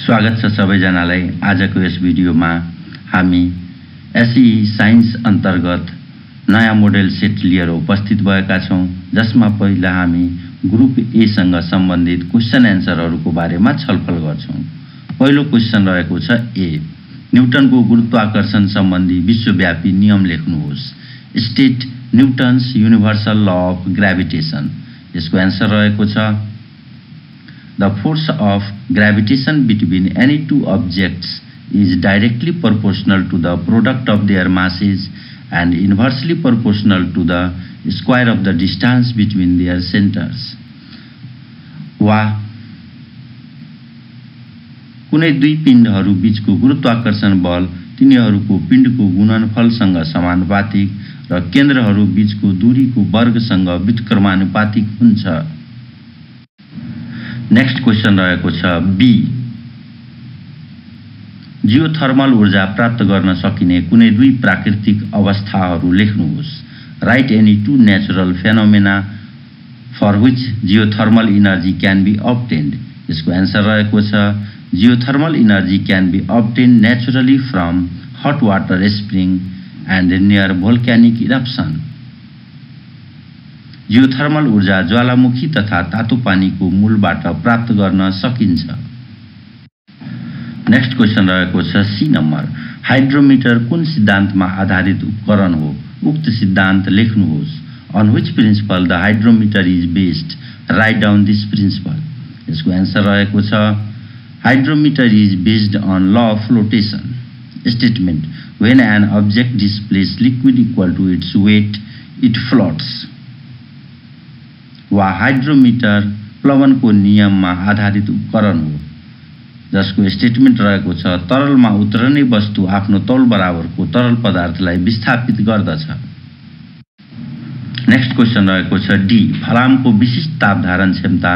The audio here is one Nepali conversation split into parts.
स्वागत छ सबैजनालाई। आजको यस भिडियोमा हामी एसई साइन्स अन्तर्गत नयाँ मोडेल सेट लिएर उपस्थित भएका छौँ जसमा पहिला हामी ग्रुप एसँग सम्बन्धित क्वेसन एन्सरहरूको बारेमा छलफल गर्छौँ। पहिलो क्वेसन रहेको छ ए। न्युटनको गुरुत्वाकर्षण सम्बन्धी विश्वव्यापी नियम लेख्नुहोस्। State Newton's universal law of gravitation. यसको एन्सर रहेको छ the force of gravitation between any two objects is directly proportional to the product of their masses and inversely proportional to the square of the distance between their centres वा कुनै दुई पिण्डहरू बिचको गुरुत्वाकर्षण बल तिनीहरूको पिण्डको गुणनफलसँग समानुपातिक र केन्द्रहरू बीचको दूरीको वर्गसँग व्युत्क्रमानुपातिक हुन्छ। नेक्स्ट क्वेसन रहेको छ बी। जियोथर्मल ऊर्जा प्राप्त गर्न सकिने कुनै दुई प्राकृतिक अवस्थाहरू लेख्नुहोस्। Write any two natural phenomena for which geothermal energy can be obtained यसको एन्सर रहेको छ geothermal energy can be obtained naturally from hot water spring and near volcanic eruption geothermal ऊर्जा ज्वालामुखी तथा तातो पानीको मूलबाट प्राप्त गर्न सकिन्छ। नेक्स्ट क्वेसन रहेको छ सी नम्बर हाइड्रोमिटर कुन सिद्धान्तमा आधारित उपकरण हो? उक्त सिद्धान्त लेख्नुहोस्। On which principle the hydrometer is based write down this principle यसको एन्सर रहेको छ hydrometer is based on law of flotation statement when an object displace liquid equal to its weight it floats वा हाइड्रोमिटर प्लवनको नियममा आधारित उपकरण हो। जसको स्टेटमेन्ट रहेको छ तरलमा उत्रने वस्तु आफ्नो तौल बराबरको तरल पदार्थलाई विस्थापित गर्दछ। नेक्स्ट क्वेसन रहेको छ डी फलामको विशिष्ट ताप धारण क्षमता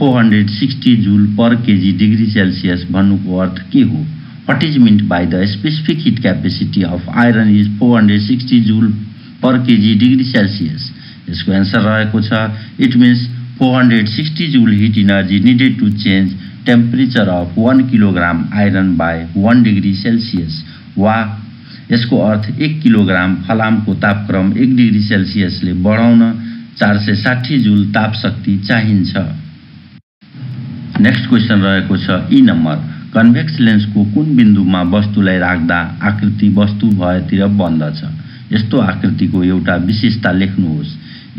four hundred sixty joule per KG degree Celsius भन्नुको अर्थ के हो? What is meant by the specific heat capacity of iron is four hundred sixty joule per KG degree Celsius. यसको एन्सर रहेको छ it means four hundred sixty joule heat energy needed to change temperature of one kilogram iron by one degree Celsius वा यसको अर्थ एक किलोग्राम फलामको तापक्रम एक डिग्री सेल्सियसले बढाउन चार सय साठी जुल ताप शक्ति चाहिन्छ। नेक्स्ट क्वेसन रहेको छ इ नम्बर कन्भेक्स लेन्सको कुन बिन्दुमा वस्तुलाई राख्दा आकृति वस्तु भएतिर बन्दछ? यस्तो आकृतिको एउटा विशेषता लेख्नुहोस्।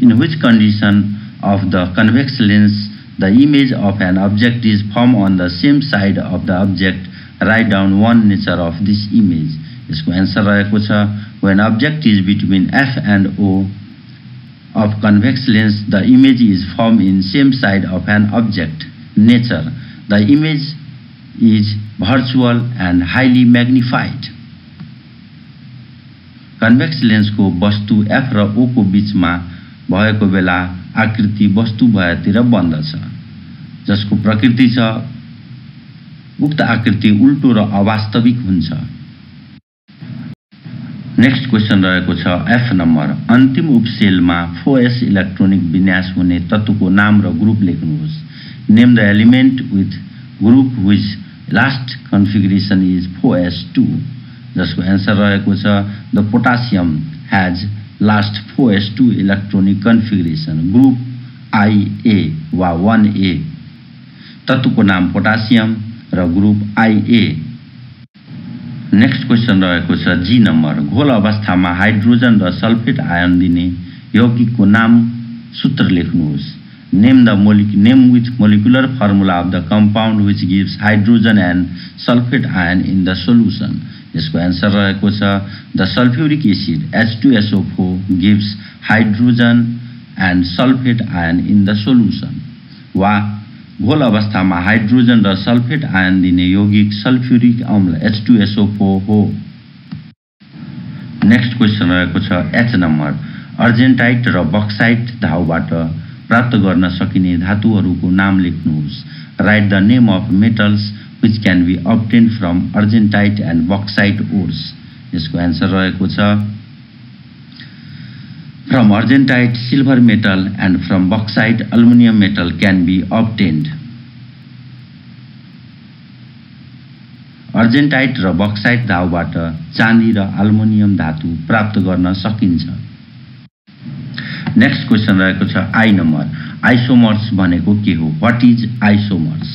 In which condition of the convex lens the image of an object is formed on the same side of the object write down one nature of this image यसको एन्सर रहेको छ when object is between F and O of convex lens the image is formed in same side of an object nature. The image is virtual and highly magnified. Convex लेन्सको वस्तु एफ र ओको बिचमा भएको बेला आकृति वस्तु भएतिर बन्दछ जसको प्रकृति छ। उक्त आकृति उल्टो र अवास्तविक हुन्छ। नेक्स्ट क्वेसन रहेको छ एफ नम्बर। अन्तिम उपसेलमा फोएस इलेक्ट्रोनिक विन्यास हुने तत्त्वको नाम र ग्रुप लेख्नुहोस्। Name the element with group which last configuration is four s two जसको एन्सर रहेको छ the potassium has last four S two electronic configuration group I A वा वान ए तत्त्वको नाम पोटासियम र ग्रुप आइए नेक्स्ट क्वेसन रहेको छ जी नम्बर घोल अवस्थामा हाइड्रोजन र सल्फेट आयन दिने यौगिकको नाम सूत्र लेख्नुहोस्। Name the मोलिक name with molecular formula of the compound which gives hydrogen and sulphate ion in the solution यसको एन्सर रहेको छ the sulphuric acid H two SO four gives hydrogen and sulphate ion in the solution वा घोल अवस्थामा हाइड्रोजन र सल्फेट आयन दिने यौगिक सल्फ्युरिक अम्ल एच टु एसओ फोर हो नेक्स्ट क्वेसन रहेको छ एच नम्बर अर्जेन्टाइट र बक्साइट धाउबाट प्राप्त गर्न सकिने धातुहरूको नाम लेख्नुहोस्। Write the name of metals which can be obtain from argentite and bauxite ores यसको एन्सर रहेको छ From argentite, silver metal and from bauxite, aluminum metal can be obtained. Argentite र बक्साइट धाउबाट चाँदी र अल्मुनियम धातु प्राप्त गर्न सकिन्छ। नेक्स्ट क्वेसन रहेको छ आई नम्बर आइसोमर्स भनेको के हो? वाट इज आइसोमर्स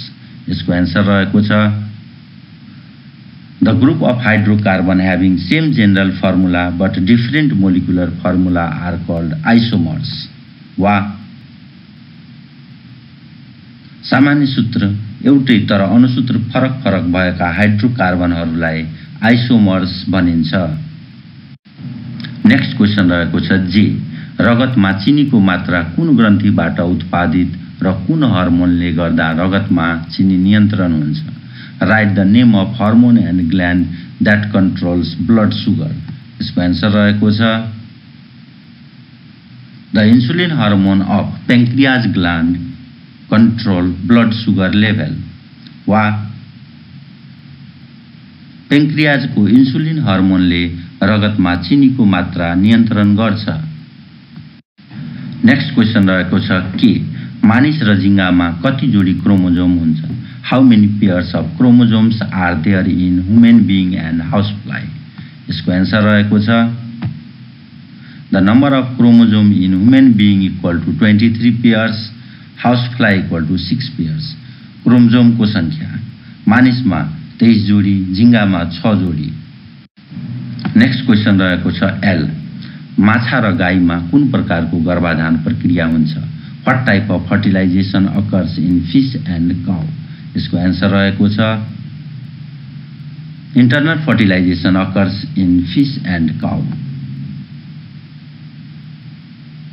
यसको एन्सर रहेको छ the group of hydrocarbon having same general formula but different molecular formula are called isomers वा सामान्य सूत्र एउटै तर अणुसूत्र फरक फरक भएका हाइड्रोकार्बनहरूलाई आइसोमर्स भनिन्छ। नेक्स्ट क्वेसन रहेको छ जे रगतमा चिनीको मात्रा कुन ग्रन्थीबाट उत्पादित र कुन हर्मोनले गर्दा रगतमा चिनी नियन्त्रण हुन्छ? Write the name of hormone and gland that controls blood sugar यसको एन्सर रहेको छ the insulin hormone of pancreas gland control blood sugar level वा पेङ्क्रियाजको इन्सुलिन हर्मोनले रगतमा चिनीको मात्रा नियन्त्रण गर्छ। नेक्स्ट क्वेसन रहेको छ के? मानिस र झिङ्गामा कति जोडी क्रोमोजोम हुन्छ? How many pairs of chromosomes are there in human being and house fly यसको एन्सर रहेको छ the number of chromosome in human being equal to twenty three pairs house fly equal to six pairs क्रोमोजोमको सङ्ख्या। मानिसमा तेइस जोडी झिङ्गामा छ जोडी। नेक्स्ट क्वेसन रहेको छ एल माछा र गाईमा कुन प्रकारको गर्भाधान प्रक्रिया हुन्छ? What type of fertilisation occurs in fish and cow यसको एन्सर रहेको छ internal fertilisation occurs in fish and cow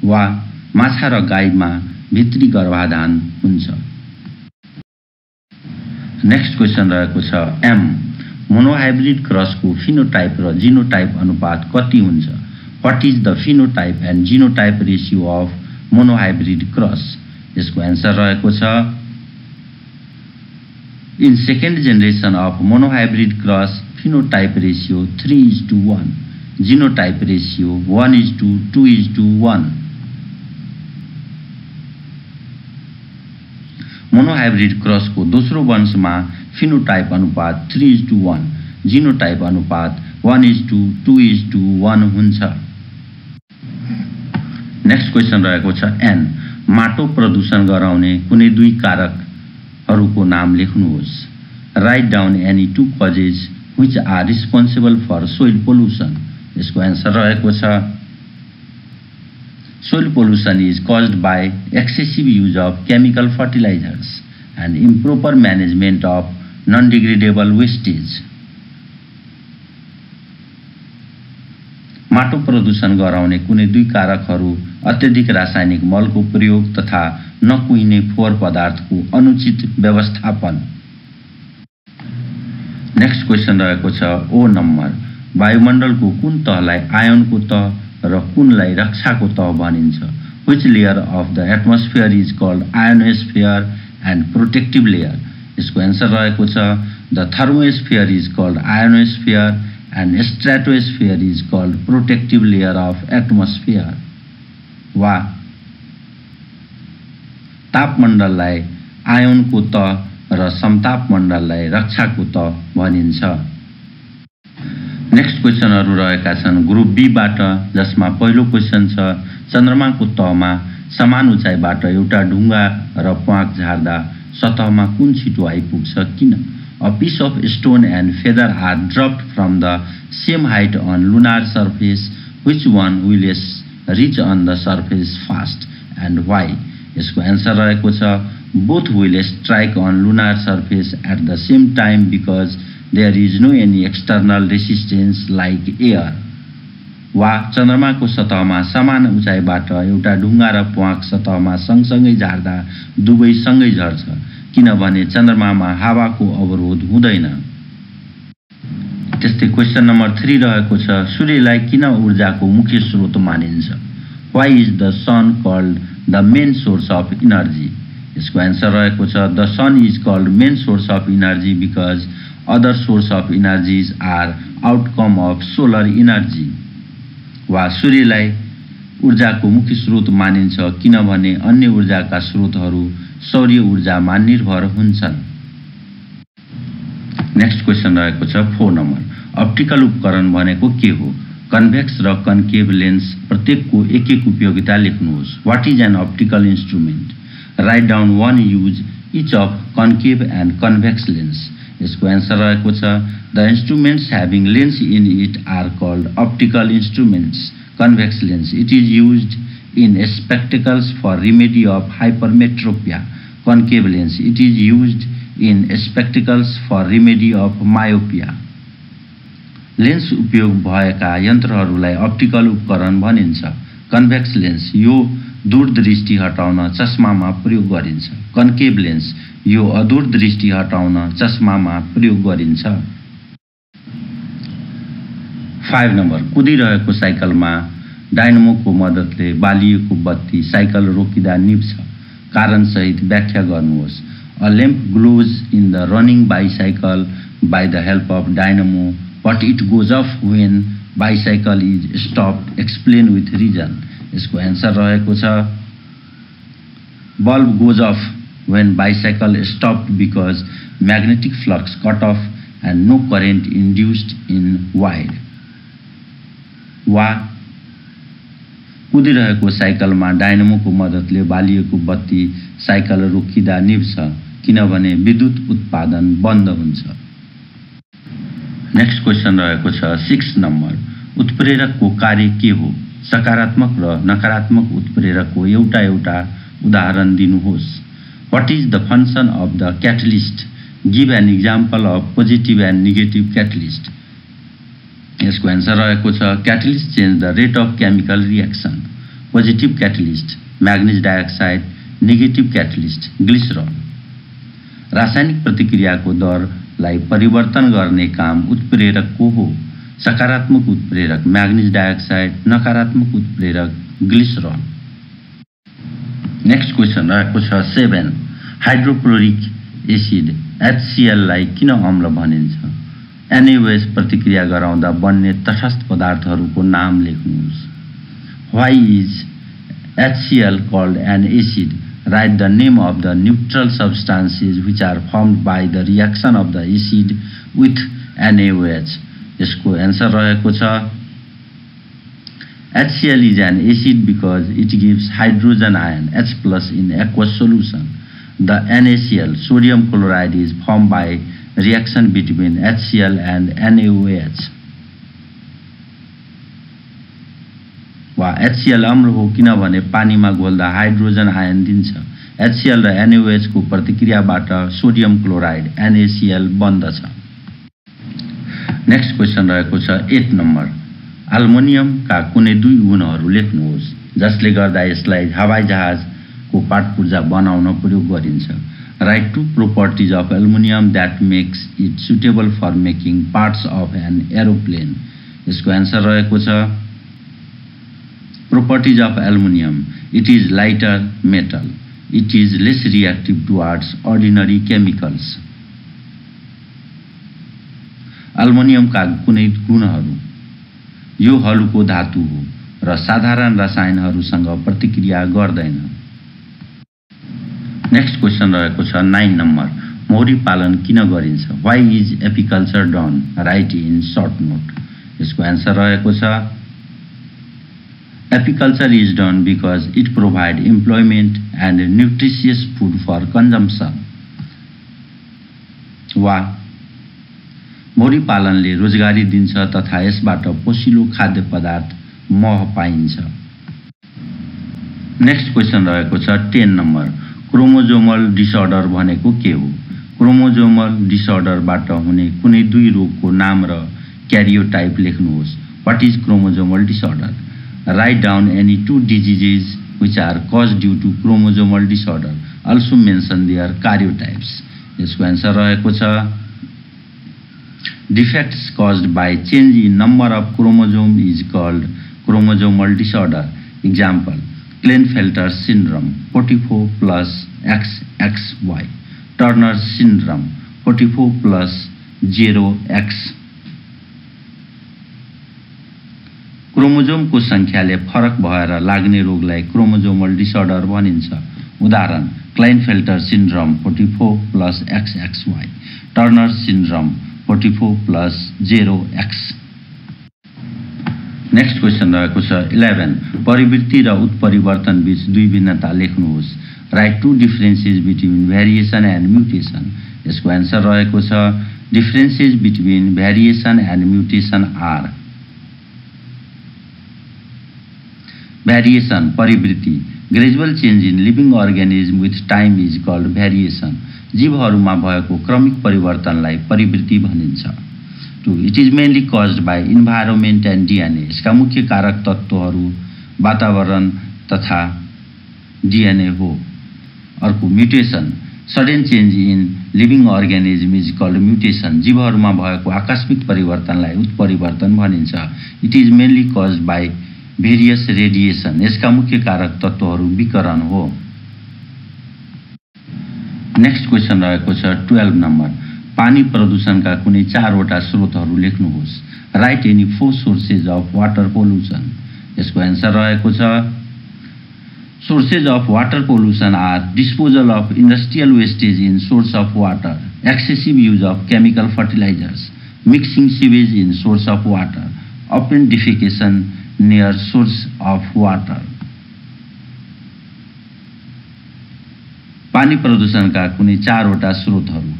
वा माछा र गाईमा भित्री गर्भाधान हुन्छ। नेक्स्ट क्वेसन रहेको छ एम मोनोहाइब्रिड क्रसको फिनोटाइप र जिनोटाइप अनुपात कति हुन्छ? What is the phenotype and genotype ratio of monohybrid cross यसको एन्सर रहेको छ in second generation of monohybrid cross phenotype ratio three is to one genotype ratio one is to two is to one monohybrid क्रसको दोस्रो वंशमा फिनोटाइप अनुपात three is to one genotype अनुपात one is to two is to one हुन्छ। नेक्स्ट क्वेसन रहेको छ एन माटो प्रदूषण गराउने कुनै दुई कारकहरूको नाम लेख्नुहोस्। Write down any two causes which are responsible for soil pollution यसको एन्सर रहेको छ। Soil pollution is cause by excessive use of chemical fertilisers and improper management of non degradable wastage माटो प्रदूषण गराउने कुनै दुई कारकहरू अत्यधिक रासायनिक मलको प्रयोग तथा नकुहिने फोहोर पदार्थको अनुचित व्यवस्थापन। नेक्स्ट क्वेसन रहेको छ ओ नम्बर वायुमण्डलको कुन तहलाई आयनको तह र कुनलाई रक्षाको तह भनिन्छ? Which layer of the atmosphere is called ionosphere and protective layer यसको एन्सर रहेको छ the thermosphere is called ionosphere and stratosphere is called protective layer of atmosphere वा तापमण्डललाई आयोनको तह र समताप मण्डललाई रक्षाको तह भनिन्छ। नेक्स्ट क्वेसनहरू रहेका छन्। ग्रुप बीबाट जसमा पहिलो क्वेसन छ चन्द्रमाको तहमा समान उचाइबाट एउटा ढुङ्गा र प्वाक झार्दा सतहमा कुन छिटो आइपुग्छ किन? Piece of stone and feather are dropped from the same height on lunar surface which one will as reach on the surface fast and why यसको एन्सर रहेको छ both will strike on lunar surface at the same time because there is no any external resistance like air वा चन्द्रमाको सतहमा समान उचाइबाट एउटा ढुङ्गा र प्वाक सतहमा सँगसँगै झार्दा दुवै सँगै झर्छ किनभने चन्द्रमामा हावाको अवरोध हुँदैन। त्यस्तै क्वेसन नम्बर थ्री रहेको छ सूर्यलाई किन ऊर्जाको मुख्य स्रोत मानिन्छ? Why is the sun called the main source of energy यसको एन्सर रहेको छ the sun is called main source of energy because other source of energies are outcome of solar energy वा सूर्यलाई ऊर्जाको मुख्य स्रोत मानिन्छ किनभने अन्य ऊर्जाका स्रोतहरू सौर्य ऊर्जामा निर्भर हुन्छन्। नेक्स्ट क्वेसन रहेको छ फोर नम्बर। अप्टिकल उपकरण भनेको के हो? कन्भेक्स र कन्केभ लेन्स प्रत्येकको एक एक उपयोगिता लेख्नुहोस्। What is an optical instrument write down one use each of concave and convex lens यसको एन्सर रहेको छ the instruments having lens in it are called optical instruments convex lens it is use in spectacles for remedy of hypermetropia concave lens. It is used in spectacles for remedy of myopia. Lens उपयोग भएका यन्त्रहरूलाई अप्टिकल उपकरण भनिन्छ कन्भेक्स लेन्स यो दूरदृष्टि हटाउन चस्मामा प्रयोग गरिन्छ कन्केभ लेन्स यो अदूरदृष्टि हटाउन चस्मामा प्रयोग गरिन्छ फाइभ नम्बर कुदिरहेको साइकलमा डाइनमोको मद्दतले बालिएको बत्ती साइकल रोकिँदा निप्छ। कारणसहित व्याख्या गर्नुहोस्। A lamp glows in the running bicycle by the help of dynamo but it goes off when bicycle is stop explain with reason यसको एन्सर रहेको छ। Bulb goes off when bicycle stopped because magnetic flux cut off and no current induced in wire वा कुदिरहेको साइकलमा डाइनमोको मद्दतले बालिएको बत्ती साइकल रोकिँदा निप्छ किनभने विद्युत उत्पादन बन्द हुन्छ नेक्स्ट क्वेसन रहेको छ सिक्स नम्बर उत्प्रेरकको कार्य के हो सकारात्मक र नकारात्मक उत्प्रेरकको एउटा एउटा उदाहरण दिनुहोस् What is the function of the catalyst? Give an example of positive and negative catalyst. यसको एन्सर रहेको छ catalyst change the rate of chemical reaction positive catalyst manganese dioxide negative catalyst glycerol रासायनिक प्रतिक्रियाको दरलाई परिवर्तन गर्ने काम उत्प्रेरकको हो। सकारात्मक उत्प्रेरक म्याग्निज डाइअक्साइड नकारात्मक उत्प्रेरक ग्लिसरल नेक्स्ट क्वेसन रहेको छ सेभेन हाइड्रोक्लोरिक एसिड एचसिएललाई किन अम्ल भनिन्छ? एनएओएस प्रतिक्रिया गराउँदा बन्ने तटस्थ पदार्थहरूको नाम लेख्नुहोस्। Why is HCl called an acid write the name of the neutral substances which are formed by the reaction of the acid with NaOH यसको एन्सर रहेको छ HCl is an acid because it gives hydrogen ion H plus in aqueous solution. The NaCl, sodium chloride, is formed by reaction between HCl and NaOH. वा एचसिएल अम्ल हो किनभने पानीमा घोल्दा हाइड्रोजन आयन दिन्छ। एचसिएल र एनओएच को प्रतिक्रियाबाट सोडियम क्लोराइड एनएसिएल बन्दछ नेक्स्ट क्वेसन रहेको छ एट नम्बर। आल्मोनियमका कुनै दुई गुणहरू लेख्नुहोस् जसले गर्दा यसलाई हवाईजहाजको पाटपुर्जा बनाउन प्रयोग गरिन्छ। Write two properties of aluminium that makes it suitable for making parts of an aeroplane यसको एन्सर रहेको छ? Properties of aluminium it is lighter metal it is less reactive towards ordinary chemicals एल्युमिनियमका कुनै गुणहरू। यो हलुको धातु हो र साधारण रसायनहरूसँग प्रतिक्रिया गर्दैन। नेक्स्ट क्वेसन रहेको छ नाइन नम्बर मौरी पालन किन गरिन्छ? Why is apiculture done write in short note यसको एन्सर रहेको छ apiculture is done because it provide employment and nutritious food for consumption वा मौरी पालनले रोजगारी दिन्छ तथा यसबाट पोसिलो खाद्य पदार्थ मह पाइन्छ। नेक्स्ट क्वेसन रहेको छ टेन नम्बर क्रोमोजोमल डिसअर्डर भनेको के हो? क्रोमोजोमल डिसअर्डरबाट हुने कुनै दुई रोगको नाम र क्यारियोटाइप लेख्नुहोस्। What is chromosomal disorder? Write down any two diseases which are caused due to chromosomal disorder. Also mention their karyotypes यसको एन्सर रहेको छ। Defects caused by change in number of chromosome is called chromosomal disorder. Example, Klinefelter syndrome, 44 plus XXY. Turner syndrome, 44 plus 0X. क्रोमोजोमको सङ्ख्याले फरक भएर लाग्ने रोगलाई क्रोमोजोमल डिसअर्डर भनिन्छ उदाहरण Klinefelter syndrome forty four plus X X Y Turner syndrome forty four plus zero X next question रहेको छ इलेभेन परिवृत्ति र उत्परिवर्तन बिच दुई भिन्नता लेख्नुहोस्। Write two differences between variation and mutation यसको एन्सर रहेको छ differences between variation and mutation are variation परिवृत्ति. Gradual change in living organism with time is called variation जीवहरूमा भएको क्रमिक परिवर्तनलाई परिवृत्ति भनिन्छ। Two it is mainly caused by environment and DNA यसका मुख्य कारक तत्त्वहरू वातावरण तथा डिएनए हो। अर्को mutation sudden change in living organism is called mutation जीवहरूमा भएको आकस्मिक परिवर्तनलाई उत्परिवर्तन भनिन्छ। It is mainly caused by various radiation यसका मुख्य कारक तत्त्वहरू विकरण हो। नेक्स्ट क्वेसन रहेको छ टुवेल्भ नम्बर पानी प्रदूषणका कुनै चारवटा स्रोतहरू लेख्नुहोस्। Write any four sources of water pollution यसको एन्सर रहेको छ। Sources of water pollution are disposal of industrial wastage in source of water excessive use of chemical fertilizers mixing sewage in source of water defecation near source of water पानी प्रदूषणका कुनै चारवटा स्रोतहरू।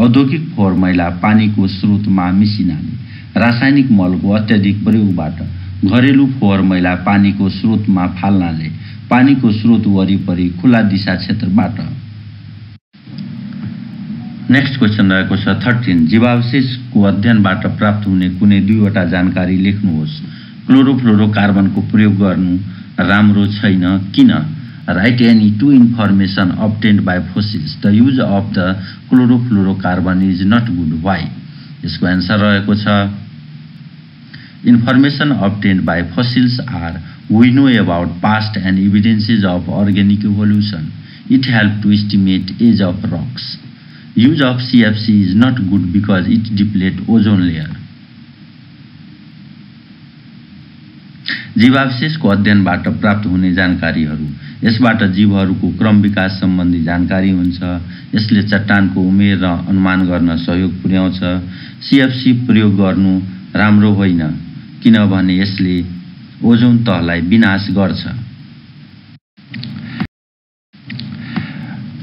औद्योगिक फोहोर मैला पानीको स्रोतमा मिसिनाले। रासायनिक मलको अत्याधिक प्रयोगबाट घरेलु फोहोर मैला पानीको स्रोतमा फाल्नाले पानीको स्रोत वरिपरि खुला दिशा क्षेत्रबाट। नेक्स्ट क्वेसन रहेको छ थर्टिन जीवावशेषको अध्ययनबाट प्राप्त हुने कुनै दुईवटा जानकारी लेख्नुहोस्। क्लोरोफ्लोरोकार्बनको प्रयोग गर्नु राम्रो छैन किन? Write any two information obtained by fossils the use of the chlorofluorocarbon is not good. Why यसको एन्सर रहेको छ information obtained by fossils are we know about past and evidences of organic evolution it help to estimate age of rocks use of CFC is not good because it deplete ozone layer जीवावशेषको अध्ययनबाट प्राप्त हुने जानकारीहरू। यसबाट जीवहरूको क्रम विकास सम्बन्धी जानकारी हुन्छ। यसले चट्टानको उमेर र अनुमान गर्न सहयोग पुर्याउँछ। सिएफसी प्रयोग गर्नु राम्रो होइन किनभने यसले ओजोन तहलाई विनाश गर्छ।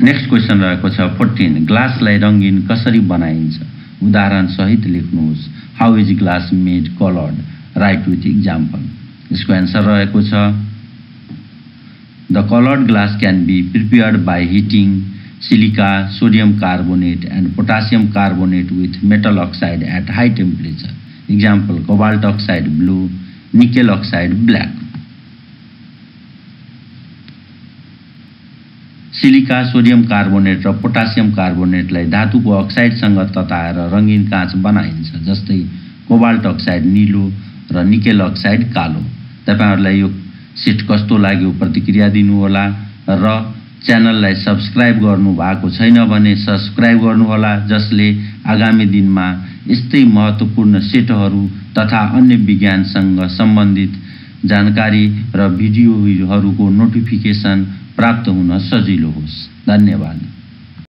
नेक्स्ट क्वेसन रहेको छ फोर्टिन ग्लासलाई रङ्गिन कसरी बनाइन्छ? उदाहरण सहित लेख्नुहोस्। How is glass made coloured write with example यसको एन्सर रहेको छ the coloured glass can be prepared by heating silica sodium carbonate and potassium carbonate with metal oxide at high temperature example cobalt oxide blue nickel oxide black silica sodium carbonate र पोटासियम कार्बोनेटलाई धातुको अक्साइडसँग तताएर रङ्गिन काँच बनाइन्छ जस्तै कोबाल्ट अक्साइड निलो र निकेल अक्साइड कालो। तपाईँहरूलाई यो सिट कस्तो लाग्यो प्रतिक्रिया दिनुहोला र च्यानललाई सब्सक्राइब गर्नु भएको छैन भने सब्सक्राइब गर्नुहोला जसले आगामी दिनमा यस्तै महत्त्वपूर्ण सेटहरू तथा अन्य विज्ञानसँग सम्बन्धित जानकारी र भिडियोहरूको नोटिफिकेसन प्राप्त हुन सजिलो होस्। धन्यवाद।